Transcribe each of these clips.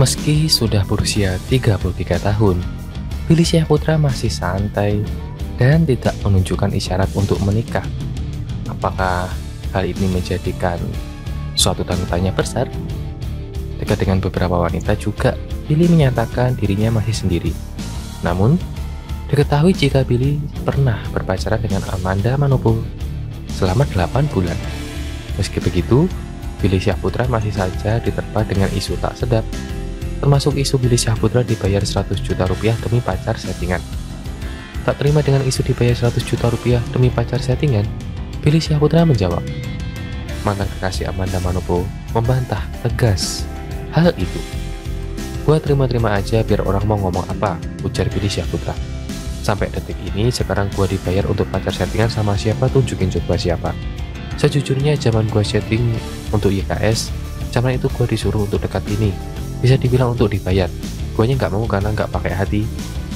Meski sudah berusia 33 tahun, Billy Syahputra masih santai dan tidak menunjukkan isyarat untuk menikah. Apakah hal ini menjadikan suatu tanda tanya besar? Dekat dengan beberapa wanita juga, Billy menyatakan dirinya masih sendiri. Namun, diketahui jika Billy pernah berpacaran dengan Amanda Manopo selama 8 bulan. Meski begitu, Billy Syahputra masih saja diterpa dengan isu tak sedap termasuk isu Billy Syahputra dibayar 100 juta rupiah demi pacar settingan. Tak terima dengan isu dibayar 100 juta rupiah demi pacar settingan, Billy Syahputra menjawab. Mantan kekasih Amanda Manopo membantah tegas hal itu. Gua terima-terima aja biar orang mau ngomong apa, ujar Billy Syahputra. Sampai detik ini sekarang gua dibayar untuk pacar settingan sama siapa tunjukin coba siapa. Sejujurnya zaman gua setting untuk YKS, zaman itu gua disuruh untuk dekat ini, bisa dibilang untuk dibayar. Guanya nggak mau karena nggak pakai hati.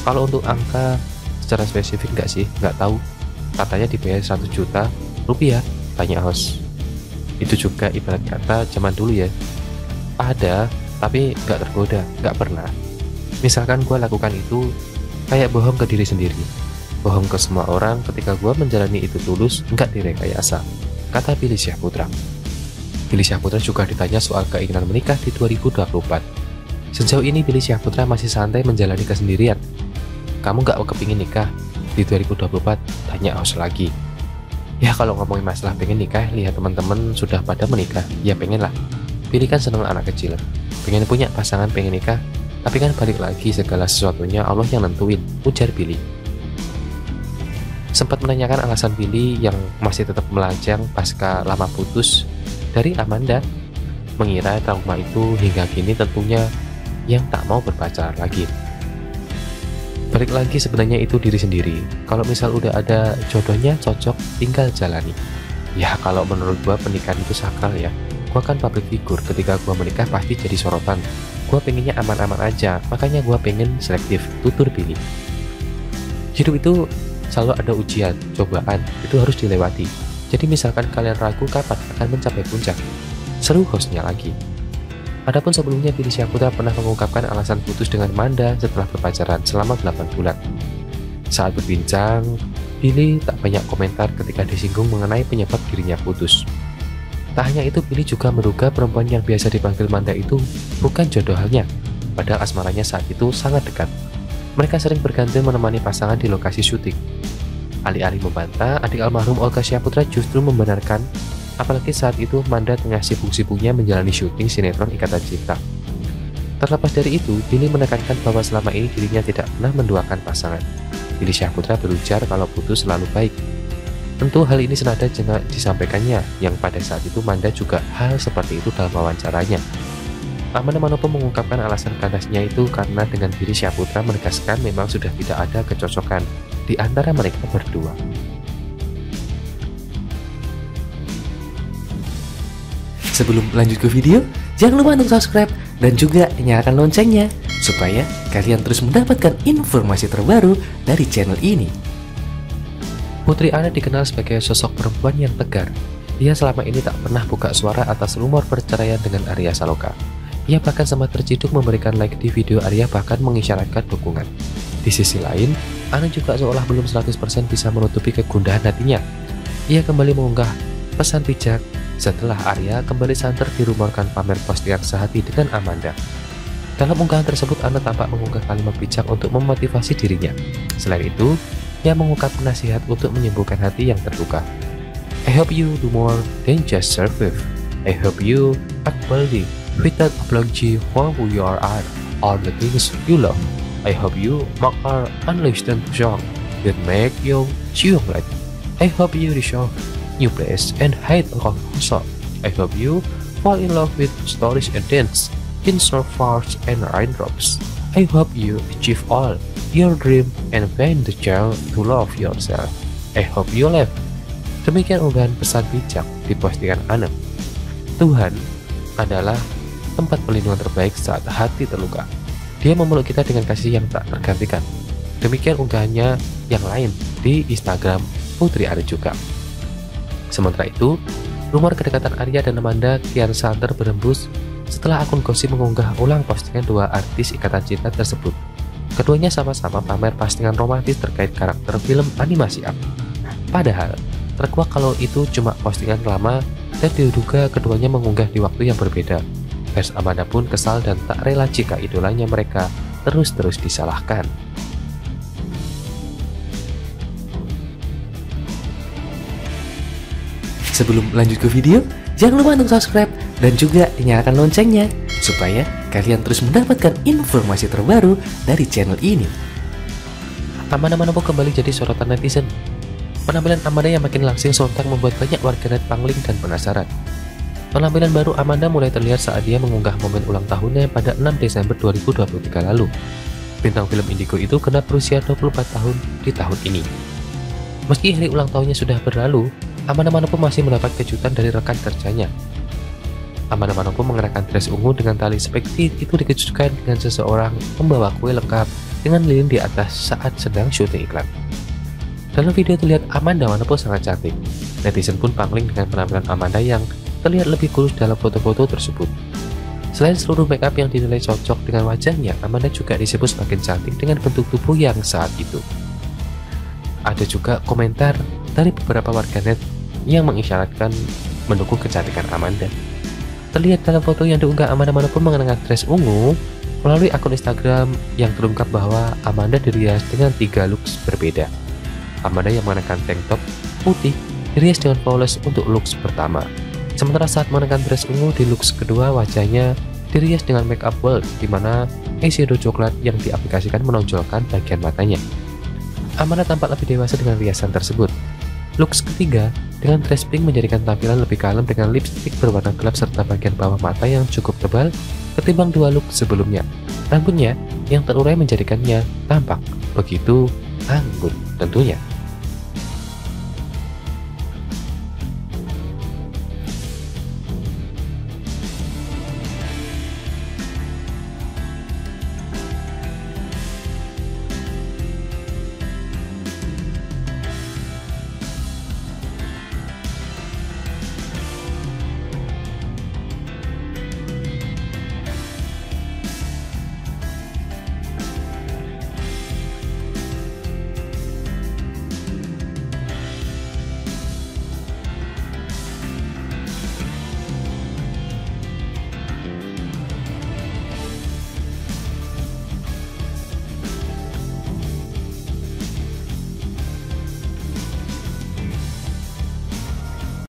Kalau untuk angka secara spesifik nggak sih nggak tahu. Katanya dibayar 100 juta rupiah tanya host. Itu juga ibarat kata zaman dulu ya. Ada tapi nggak tergoda nggak pernah. Misalkan gue lakukan itu kayak bohong ke diri sendiri. Bohong ke semua orang ketika gue menjalani itu tulus nggak direkayasa kata Billy Syahputra Billy Syahputra juga ditanya soal keinginan menikah di 2024. Sejauh ini Billy Syahputra masih santai menjalani kesendirian. Kamu gak kepingin nikah di 2024? Tanya Aus lagi. Ya kalau ngomongin masalah pengen nikah, lihat teman-teman sudah pada menikah, ya pengen lah. Billy kan seneng anak kecil, pengen punya pasangan pengen nikah, tapi kan balik lagi segala sesuatunya Allah yang nentuin, ujar Billy. Sempat menanyakan alasan Billy yang masih tetap melajang pasca lama putus dari Amanda mengira trauma itu hingga kini tentunya yang tak mau berpacaran lagi. Balik lagi sebenarnya itu diri sendiri. Kalau misal udah ada jodohnya cocok, tinggal jalani. Ya kalau menurut gua pernikahan itu sakral ya. Gua kan public figure, ketika gua menikah pasti jadi sorotan. Gua pengennya aman-aman aja, makanya gua pengen selektif, tutur pilih. Hidup itu selalu ada ujian, cobaan, itu harus dilewati. Jadi misalkan kalian ragu kapan akan mencapai puncak, seru hostnya lagi. Adapun sebelumnya Billy Syahputra pernah mengungkapkan alasan putus dengan Manda setelah berpacaran selama 8 bulan. Saat berbincang, Billy tak banyak komentar ketika disinggung mengenai penyebab dirinya putus. Tak hanya itu, Billy juga menduga perempuan yang biasa dipanggil Manda itu bukan jodoh halnya, padahal asmaranya saat itu sangat dekat. Mereka sering berganti menemani pasangan di lokasi syuting. Alih-alih membantah, adik almarhum Olga Syahputra justru membenarkan, apalagi saat itu Manda tengah sibuk-sibuknya menjalani syuting sinetron Ikatan Cinta. Terlepas dari itu, Billy menekankan bahwa selama ini dirinya tidak pernah menduakan pasangan. Billy Syahputra berujar kalau putus selalu baik. Tentu hal ini senada dengan disampaikannya, yang pada saat itu Manda juga hal seperti itu dalam wawancaranya. Amanda Manopo mengungkapkan alasan kandasnya itu karena dengan Billy Syahputra menegaskan memang sudah tidak ada kecocokan di antara mereka berdua. Sebelum lanjut ke video, jangan lupa untuk subscribe dan juga nyalakan loncengnya supaya kalian terus mendapatkan informasi terbaru dari channel ini. Putri Ana dikenal sebagai sosok perempuan yang tegar. Ia selama ini tak pernah buka suara atas rumor perceraian dengan Arya Saloka. Ia bahkan sempat terciduk memberikan like di video Arya bahkan mengisyaratkan dukungan. Di sisi lain, Ana juga seolah belum 100% bisa menutupi kegundahan hatinya. Ia kembali mengunggah pesan bijak setelah Arya kembali santer dirumorkan pamer postingan sehati dengan Amanda. Dalam unggahan tersebut, Ana tampak mengunggah kalimat bijak untuk memotivasi dirinya. Selain itu, ia mengungkap nasihat untuk menyembuhkan hati yang terluka. I hope you do more than just survive. I hope you act boldly without apology for who you are all the things you love. I hope you make our unlisted song that make you jubilant. I hope you resolve new place and hide a also. I hope you fall in love with stories and dance in snowfalls and raindrops. I hope you achieve all your dream and find the child to love yourself. I hope you live. Demikian unggahan pesan bijak di postingan Anem. Tuhan adalah tempat pelindungan terbaik saat hati terluka. Dia memeluk kita dengan kasih yang tak tergantikan. Demikian unggahannya yang lain di Instagram Putri Ari juga. Sementara itu, rumor kedekatan Arya dan Amanda kian santer berembus setelah akun gosip mengunggah ulang postingan dua artis ikatan cinta tersebut. Keduanya sama-sama pamer postingan romantis terkait karakter film animasi up. Padahal, terkuak kalau itu cuma postingan lama dan diduga keduanya mengunggah di waktu yang berbeda. Fans Amanda pun kesal dan tak rela jika idolanya mereka terus-terus disalahkan. Sebelum lanjut ke video, jangan lupa untuk subscribe dan juga nyalakan loncengnya supaya kalian terus mendapatkan informasi terbaru dari channel ini. Amanda Manopo kembali jadi sorotan netizen. Penampilan Amanda yang makin langsing sontak membuat banyak warganet pangling dan penasaran. Penampilan baru Amanda mulai terlihat saat dia mengunggah momen ulang tahunnya pada 6 Desember 2023 lalu. Bintang film Indigo itu kena berusia 24 tahun di tahun ini. Meski hari ulang tahunnya sudah berlalu, Amanda Manopo masih mendapat kejutan dari rekan kerjanya. Amanda Manopo mengenakan dress ungu dengan tali seperti itu dikejutkan dengan seseorang membawa kue lengkap dengan lilin di atas saat sedang syuting iklan. Dalam video terlihat Amanda Manopo sangat cantik. Netizen pun pangling dengan penampilan Amanda yang terlihat lebih kurus dalam foto-foto tersebut. Selain seluruh makeup yang dinilai cocok dengan wajahnya, Amanda juga disebut semakin cantik dengan bentuk tubuh yang saat itu. Ada juga komentar dari beberapa warganet yang mengisyaratkan mendukung kecantikan Amanda. Terlihat dalam foto yang diunggah Amanda Mano pun mengenakan dress ungu melalui akun Instagram yang terungkap bahwa Amanda dirias dengan tiga looks berbeda. Amanda yang mengenakan tank top putih dirias dengan flawless untuk looks pertama. Sementara saat mengenakan dress ungu di looks kedua wajahnya dirias dengan make up world di mana eyeshadow coklat yang diaplikasikan menonjolkan bagian matanya. Amanda tampak lebih dewasa dengan riasan tersebut, Looks ketiga, dengan dress pink menjadikan tampilan lebih kalem dengan lipstick berwarna gelap serta bagian bawah mata yang cukup tebal ketimbang dua look sebelumnya. Rambutnya yang terurai menjadikannya tampak begitu anggun tentunya.